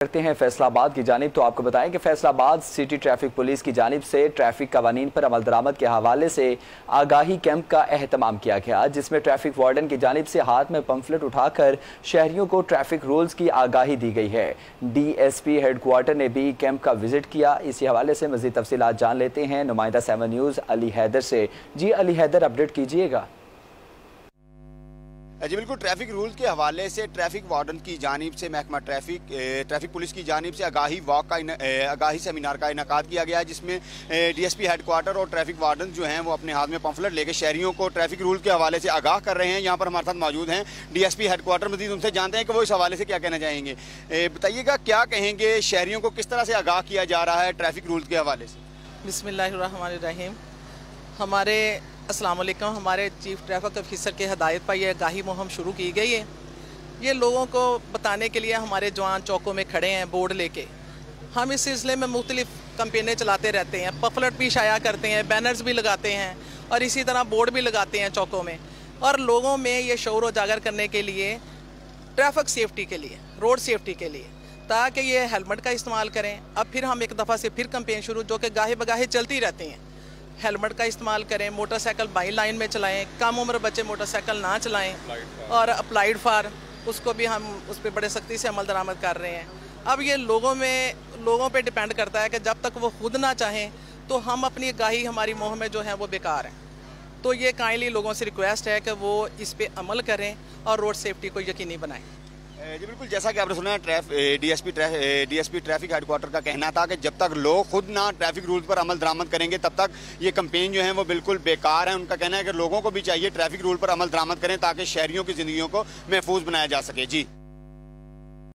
करते हैं फैसलाबाद की जानब। तो आपको बताएँ कि फैसलाबाद सिटी ट्रैफ़िक पुलिस की जानब से ट्रैफ़िक कवानीन पर अमल दरामद के हवाले से आगाही कैंप का अहतमाम किया गया, जिसमें ट्रैफ़िक वार्डन की जानब से हाथ में पम्फलेट उठाकर शहरियों को ट्रैफ़िक रूल्स की आगाही दी गई है। डी एस पी हेडक्वार्टर ने भी कैंप का विज़िट किया। इसी हवाले से मजीद तफसी जान लेते हैं। नुमाइंदा सेवन न्यूज़ अली हैदर से। जी अली हैदर, अपडेट कीजिएगा। जी बिल्कुल, ट्रैफ़िक रूल के हवाले से ट्रैफ़िक वार्डन की जानब से महकमा ट्रैफ़िक ट्रैफ़िक पुलिस की जानब से आगाही वॉक का आगाही सेमिनार का इनका किया गया है, जिसमें डीएसपी हेडक्वार्टर और ट्रैफ़िक वार्डन जो हैं वो अपने हाथ में पम्फलेट लेकर शहरियों को ट्रैफ़िक रूल के हवाले से आगाह कर रहे हैं। यहाँ पर हमारे साथ मौजूद हैं डीएसपी हेडक्वार्टर मजीद, उनसे जानते हैं कि वो इस हवाले से क्या कहना चाहेंगे। बताइएगा क्या कहेंगे, शहरियों को किस तरह से आगाह किया जा रहा है ट्रैफ़िक रूल के हवाले से? बिसमीम हमारे अस्सलाम वालेकुम हमारे चीफ ट्रैफ़िक ऑफिसर के हदायत पर यह गाही मुहिम शुरू की गई है। ये लोगों को बताने के लिए हमारे जवान चौकों में खड़े हैं बोर्ड लेके। हम इस सिलसिले में मुख्तलिफ़ कंपेनें चलाते रहते हैं, पफलट भी शाया करते हैं, बैनर्स भी लगाते हैं और इसी तरह बोर्ड भी लगाते हैं चौकों में। और लोगों में ये शोर उजागर करने के लिए, ट्रैफ़िक सेफ्टी के लिए, रोड सेफ्टी के लिए, ताकि ये हेलमेट का इस्तेमाल करें। अब फिर हम एक दफ़ा से फिर कंपेन शुरू, जो कि गाहे बगाहे चलती रहती हैं। हेलमेट का इस्तेमाल करें, मोटरसाइकिल बाई लाइन में चलाएँ, कम उम्र बच्चे मोटरसाइकिल ना चलाएँ और अप्लाइड फार उसको भी हम उस पर बड़े सख्ती से अमल दरामद कर रहे हैं। अब ये लोगों में, लोगों पे डिपेंड करता है कि जब तक वो खुद ना चाहें तो हम अपनी गाही हमारी मोह में जो है वो बेकार हैं। तो ये काइंडली लोगों से रिक्वेस्ट है कि वो इस पर अमल करें और रोड सेफ्टी को यकीनी बनाएँ। जी, बिल्कुल, जैसा कि आपने सुना है, ट्रैफ डीएसपी डीएसपी ट्रैफ़िक हेडक्वार्टर का कहना था कि जब तक लोग खुद ना ट्रैफ़िक रूल्स पर अमल दरामद करेंगे, तब तक ये कंपेन जो है वो बिल्कुल बेकार है। उनका कहना है कि लोगों को भी चाहिए ट्रैफ़िक रूल पर अमल दरामद करें ताकि शहरियों की ज़िंदगी को महफूज बनाया जा सके। जी।